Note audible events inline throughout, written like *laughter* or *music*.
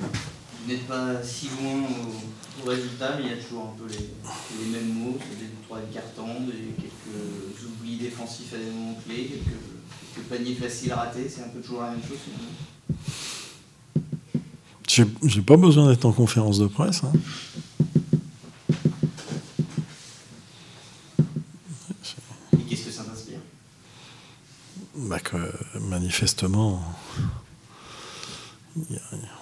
Vous n'êtes pas si loin au, résultat, mais il y a toujours un peu les, mêmes mots, des trois cartons, des, quelques oublis défensifs à des moments clés, quelques, paniers faciles à rater, c'est un peu toujours la même chose J'ai pas besoin d'être en conférence de presse. Hein. Et qu'est-ce que ça t'inspire? Bah que, Manifestement,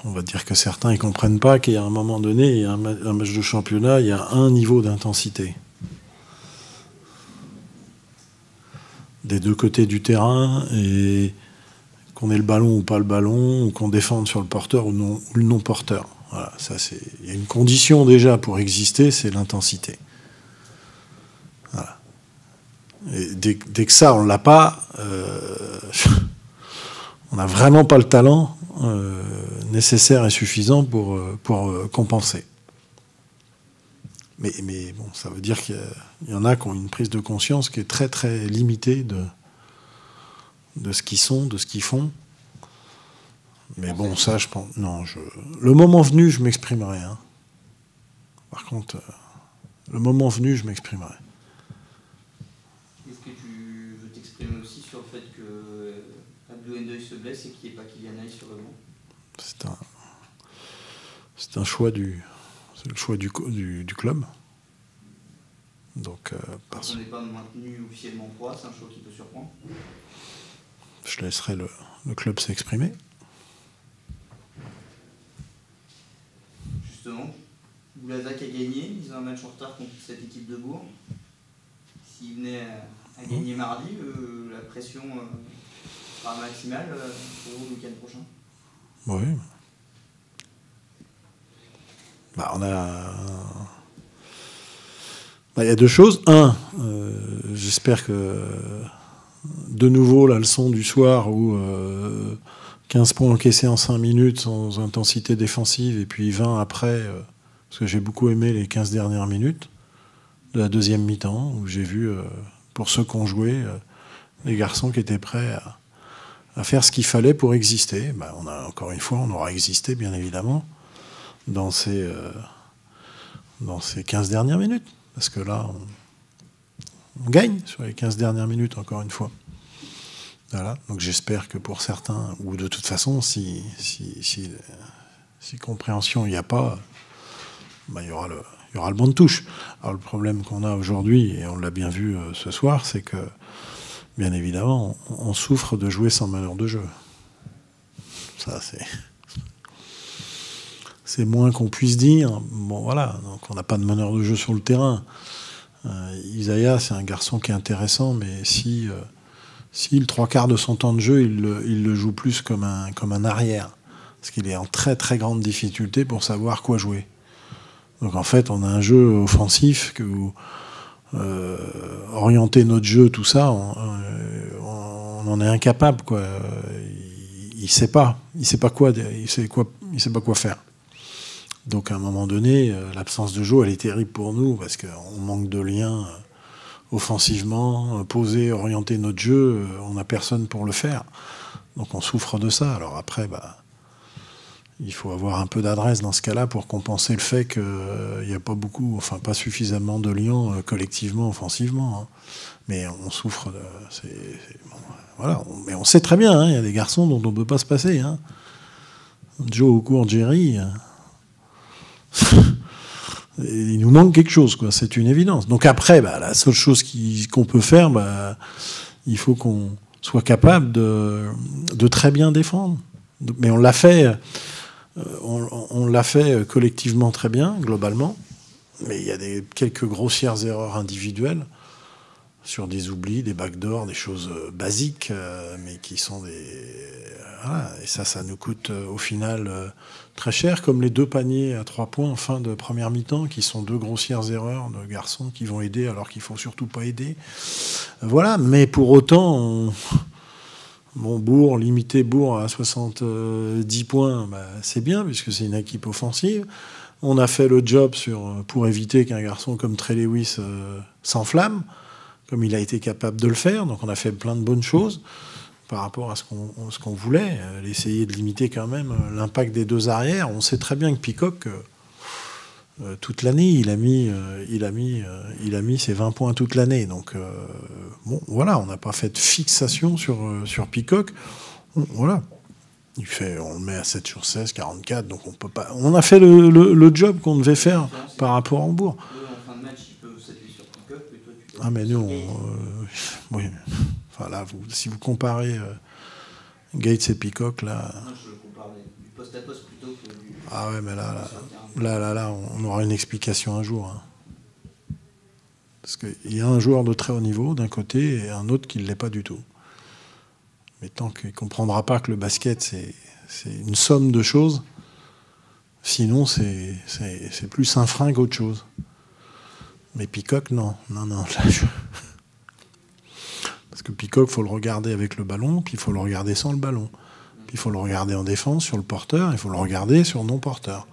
on va dire que certains ne comprennent pas qu'il un moment donné, il un, match de championnat, il y a un niveau d'intensité. Des deux côtés du terrain, et qu'on ait le ballon ou pas le ballon, ou qu'on défende sur le porteur ou, non, le non-porteur. Ça c'est. Il y a une condition déjà pour exister, c'est l'intensité. Dès, que ça, on l'a pas, euh, *laughs* on n'a vraiment pas le talent euh, nécessaire et suffisant pour, euh, pour euh, compenser. Mais, mais, bon, ça veut dire qu'il y, en a qui ont une prise de conscience qui est très très limitée de, de ce qu'ils sont, de ce qu'ils font. Mais bon, ça, je pense. Non, je, le moment venu, je m'exprimerai. Hein. Par contre, le moment venu, je m'exprimerai. Est-ce que tu veux t'exprimer aussi sur le fait que Abdou se blesse et qu'il n'y ait pas Kylian sur le banc c'est un, c'est un choix du, c'est le choix du, du, du club. Donc, euh, parce... On n'est pas maintenu officiellement quoi, c'est un choix qui peut surprendre. Je laisserai le, le club s'exprimer. Justement, Boulazac a gagné, ils ont un match en retard contre cette équipe de Bourg. S'ils venaient à, gagner mardi, euh, la pression euh, sera maximale pour vous le week-end prochain oui. Bah, on a. Bah, il y a deux choses. Un, euh, j'espère que de nouveau la leçon du soir où 15 euh, points encaissés en 5 minutes sans intensité défensive et puis 20 après, euh, parce que j'ai beaucoup aimé les 15 dernières minutes de la deuxième mi-temps où j'ai vu, pour ceux qui ont joué, les garçons qui étaient prêts à, à faire ce qu'il fallait pour exister. Ben, on a, encore une fois, on aura existé, bien évidemment, dans ces, euh, dans ces 15 dernières minutes. Parce que là, on, gagne sur les 15 dernières minutes, encore une fois. Voilà. Donc j'espère que pour certains, ou de toute façon, si, si, si, compréhension il n'y a pas, ben, il, y aura le, il bon de touche. Alors le problème qu'on a aujourd'hui, et on l'a bien vu euh, ce soir, c'est que bien évidemment, on, souffre de jouer sans meneur de jeu. Ça, c'est. C'est moins qu'on puisse dire. Bon, voilà, donc on n'a pas de meneur de jeu sur le terrain. Euh, Isaiah, c'est un garçon qui est intéressant, mais si, euh, si le trois quarts de son temps de jeu, il le, joue plus comme un, comme un arrière, parce qu'il est en très très grande difficulté pour savoir quoi jouer. Donc en fait, on a un jeu offensif que, euh, orienter notre jeu, tout ça, on, en est incapable. Quoi. Il, ne sait pas, il sait pas quoi, il sait quoi, il sait pas quoi faire. Donc à un moment donné, euh, l'absence de jeu, elle est terrible pour nous parce qu'on manque de liens euh, offensivement, poser, orienter notre jeu, on n'a personne pour le faire. Donc on souffre de ça. Alors après, bah, il faut avoir un peu d'adresse dans ce cas-là pour compenser le fait qu'il n'y a pas beaucoup, enfin pas suffisamment de liens euh, collectivement, offensivement. Hein. Mais on souffre de. voilà, mais on sait très bien, hein, il y a des garçons dont on ne peut pas se passer. Hein. Joe Oku Jerry. Euh, *laughs* il nous manque quelque chose, quoi. C'est une évidence. Donc après, bah, la seule chose qu'on peut faire, bah, il faut qu'on soit capable de, de, très bien défendre. Mais on l'a fait. Euh, on, l'a fait euh, collectivement très bien, globalement, mais il y a quelques grossières erreurs individuelles sur des oublis, des backdoors, des choses euh, basiques, mais qui sont des... Et ça, ça nous coûte au final très cher, comme les deux paniers à trois points en fin de première mi-temps, qui sont deux grossières erreurs de garçons qui vont aider alors qu'il faut surtout pas aider. Voilà, mais pour autant... Bon, Bourg, limiter Bourg à 70 points, bah, c'est bien, puisque c'est une équipe offensive. On a fait le job pour éviter qu'un garçon comme Trey Lewis euh, s'enflamme, comme il a été capable de le faire. Donc on a fait plein de bonnes choses. par rapport à ce qu'on voulait, essayer de limiter quand même l'impact des deux arrières. On sait très bien que Peacock, toute l'année, il a mis, il a mis, il a mis ses 20 points toute l'année. Donc bon, voilà, on n'a pas fait de fixation sur sur Peacock. Voilà, il fait, on le met à 7 sur 16, 44, donc on peut pas. On a fait le, le, job qu'on devait faire par rapport à Hambourg. Ah, mais nous, on, euh, oui. Enfin, là, vous, si vous comparez euh, Gates et Peacock, là. Non, je compare du poste à poste plutôt que. Ah, ouais, mais là, là, là, là, on aura une explication un jour. Hein. Parce qu'il y a un joueur de très haut niveau d'un côté et un autre qui ne l'est pas du tout. Mais tant qu'il ne comprendra pas que le basket, c'est une somme de choses, sinon c'est plus un frein qu'autre chose. Mais Peacock, non. Non, non. *laughs* Parce que Peacock, il faut le regarder avec le ballon, puis il faut le regarder sans le ballon. Il faut le regarder en défense sur le porteur, il faut le regarder sur non-porteur.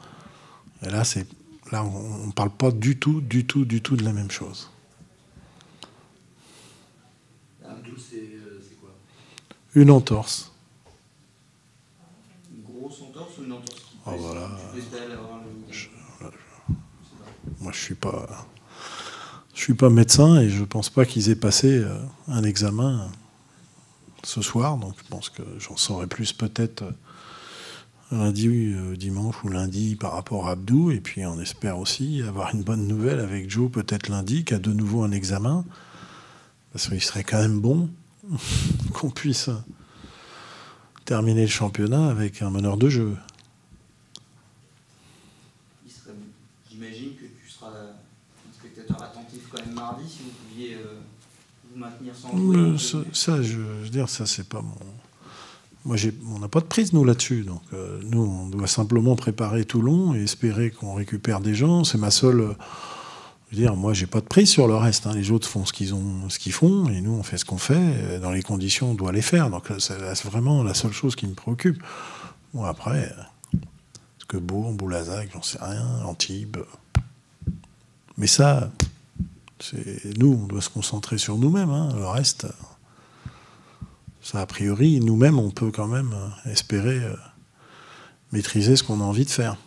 Et là, c'est là on ne parle pas du tout, du tout, du tout de la même chose. Une entorse. Une grosse entorse ou une entorse ah, voilà. Moi, je suis pas, je suis pas médecin et je pense pas qu'ils aient passé euh, un examen ce soir. Donc, je pense que j'en saurai plus peut-être euh, lundi, euh, dimanche ou lundi par rapport à Abdou. Et puis, on espère aussi avoir une bonne nouvelle avec Joe peut-être lundi, qui a de nouveau un examen. Parce qu'il serait quand même bon *laughs* qu'on puisse terminer le championnat avec un meneur de jeu. J'imagine que tu seras un spectateur attentif quand même mardi si vous pouviez euh, maintenir sans jouer. Euh, ça, je, veux dire, ça c'est pas mon. Moi, on n'a pas de prise nous là-dessus, donc euh, nous on doit simplement préparer Toulon et espérer qu'on récupère des gens. C'est ma seule je veux dire, moi, j'ai pas de prise sur le reste. Hein. Les autres font ce qu'ils ont, ce qu'ils font, et nous, on fait ce qu'on fait. Dans les conditions, on doit les faire. Donc, c'est vraiment la seule chose qui me préoccupe. Bon, après, que Bourg, Boulazac, j'en sais rien, Antibes. Mais ça, nous, on doit se concentrer sur nous-mêmes. Hein. Le reste, ça, a priori, nous-mêmes, on peut quand même espérer euh, maîtriser ce qu'on a envie de faire.